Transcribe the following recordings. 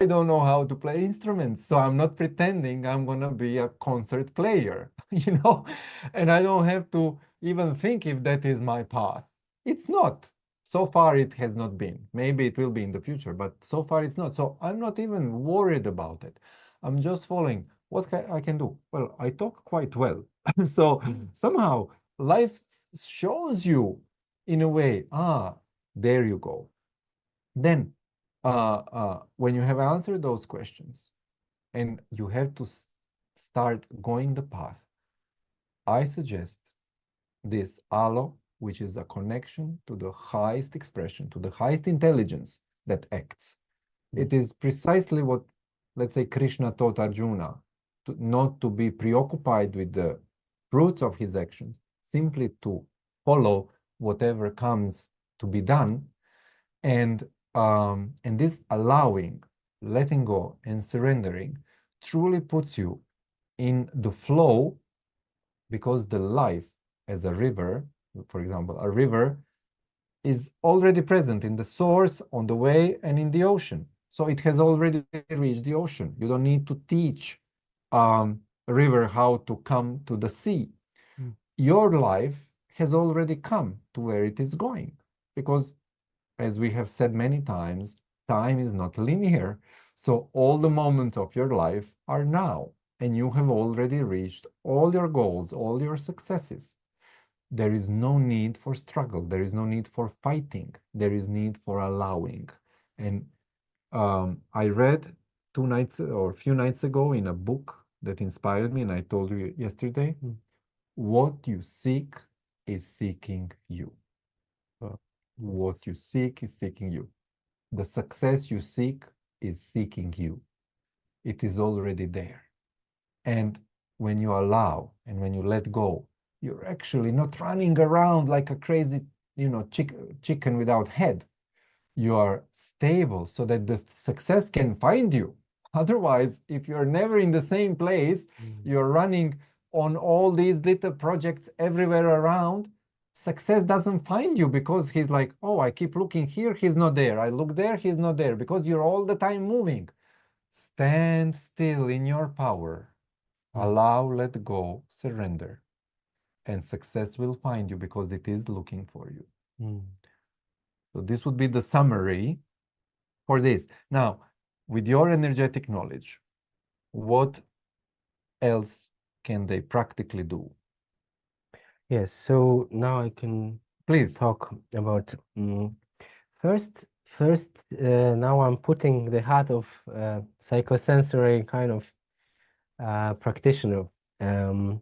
I don't know how to play instruments, so I'm not pretending I'm gonna be a concert player, you know, and I don't have to even think if that is my path. It's not. So far, it has not been. Maybe it will be in the future, but so far it's not. So I'm not even worried about it. I'm just following what I can do. Well, I talk quite well. so Mhm. somehow life shows you in a way, ah, there you go. Then, uh, uh, when you have answered those questions and you have to start going the path, I suggest this alo, which is a connection to the highest expression, to the highest intelligence that acts. It is precisely what, let's say, Krishna taught Arjuna, to, not to be preoccupied with the fruits of his actions, simply to follow whatever comes to be done. And, um, and this allowing, letting go, and surrendering truly puts you in the flow because the life as a river, for example, a river is already present in the source, on the way, and in the ocean. So it has already reached the ocean. You don't need to teach um, a river how to come to the sea. Mm. Your life has already come to where it is going because, as we have said many times, time is not linear. So all the moments of your life are now, and you have already reached all your goals, all your successes. There is no need for struggle. There is no need for fighting. There is need for allowing. And um, i read two nights or a few nights ago in a book that inspired me and i told you yesterday Mm. what you seek is seeking you what you seek is seeking you the success you seek is seeking you it is already there and when you allow and when you let go you're actually not running around like a crazy, you know, chick chicken without head. You are stable so that the success can find you. Otherwise, if you're never in the same place, Mm. you're running on all these little projects everywhere around, success doesn't find you because he's like, oh, I keep looking here, he's not there. I look there, he's not there because you're all the time moving. Stand still in your power. Allow, let go, surrender and success will find you because it is looking for you. Mm. So this would be the summary for this. Now, with your energetic knowledge, what else can they practically do? Yes, so now I can Please. talk about mm, first first uh, now I'm putting the hat of uh, psychosensory kind of uh, practitioner. Um,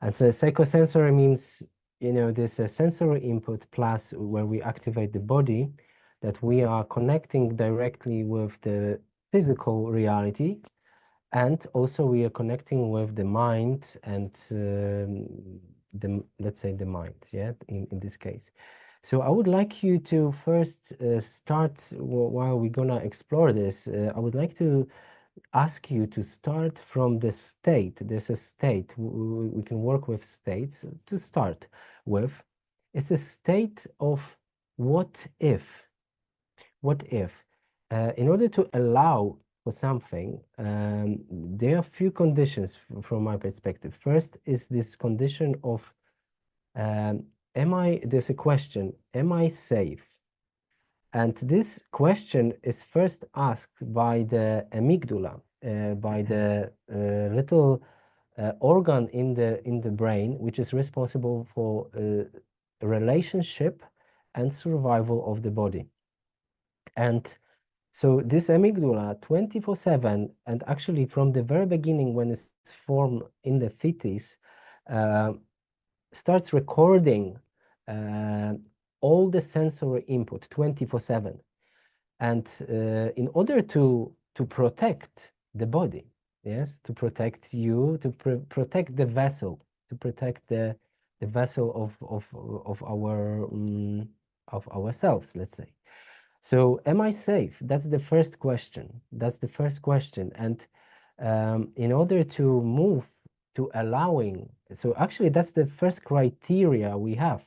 and so psychosensory means, you know, this sensory input plus where we activate the body, that we are connecting directly with the physical reality. And also we are connecting with the mind and um, the, let's say the mind, yeah, in, in this case. So I would like you to first uh, start, while we're gonna explore this, uh, I would like to ask you to start from the state. There's a state, we can work with states to start with. It's a state of what if. What if? Uh, in order to allow for something, um, there are few conditions from my perspective. First is this condition of, um, am I, there's a question, am I safe? And this question is first asked by the amygdala, uh, by the uh, little uh, organ in the in the brain, which is responsible for uh, relationship and survival of the body. And so this amygdala, 24/7, and actually from the very beginning when it's formed in the fetus, uh, starts recording uh, all the sensory input 24/7 and uh, in order to to protect the body yes to protect you to pr protect the vessel to protect the the vessel of of of our um, of ourselves let's say so am i safe? That's the first question. That's the first question. And um, in order to move to allowing so actually that's the first criteria we have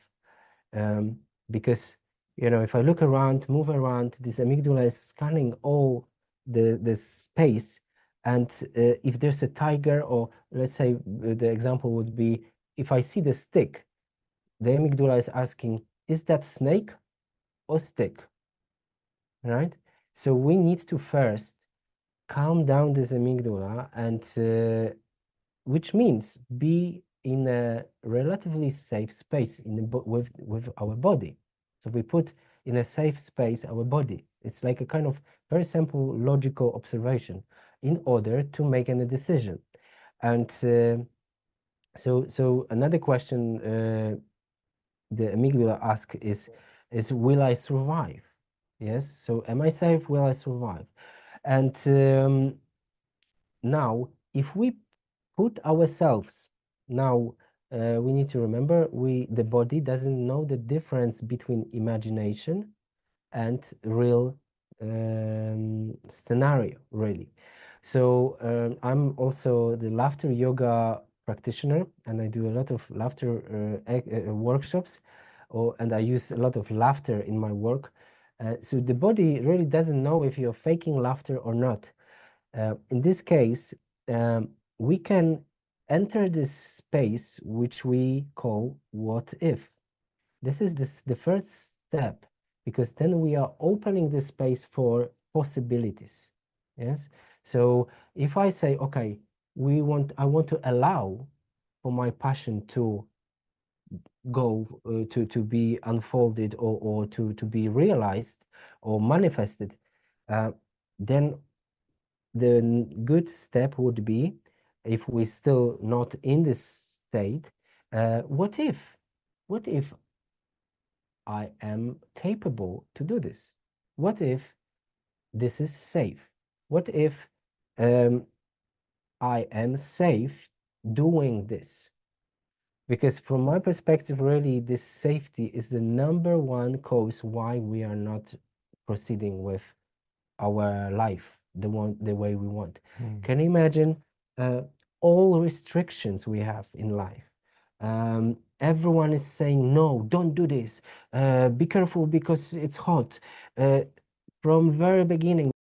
um, because you know if I look around, move around, this amygdala is scanning all the the space. And uh, if there's a tiger or let's say the example would be if I see the stick the amygdala is asking is that snake or stick right? So we need to first calm down this amygdala and uh, which means be in a relatively safe space in the, with with our body. So we put in a safe space our body. It's like a kind of very simple logical observation in order to make any decision. And uh, so so another question uh, the amygdala ask is is will i survive yes so am i safe? Will i survive? And um, now if we put ourselves now uh, we need to remember we the body doesn't know the difference between imagination and real um, scenario really. So um, i'm also the laughter yoga practitioner and i do a lot of laughter uh, uh, workshops or, and i use a lot of laughter in my work uh, so the body really doesn't know if you're faking laughter or not uh, in this case um, we can enter this space which we call what if. This is this, the first step because then we are opening the space for possibilities. Yes. So if I say, okay, we want, I want to allow for my passion to go uh, to to be unfolded or or to to be realized or manifested, uh, then the good step would be if we're still not in this state, uh, what if? What if I am capable to do this? What if this is safe? What if um, I am safe doing this? Because from my perspective, really, this safety is the number one cause why we are not proceeding with our life the one the way we want. Mm. Can you imagine uh, all restrictions we have in life. Um, everyone is saying, no, don't do this. Uh, be careful because it's hot. Uh, from very beginning,